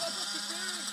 Level superior.